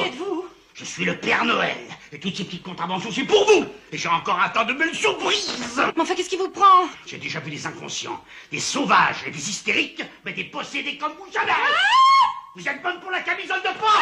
Qui êtes-vous Je suis le Père Noël. Et toutes ces petites contraventions, c'est pour vous. Et j'ai encore un temps de belles surprises. Mais enfin, qu'est-ce qui vous prend J'ai déjà vu des inconscients, des sauvages et des hystériques, mais des possédés comme vous jamais. Ah vous êtes bonne pour la camisole de porc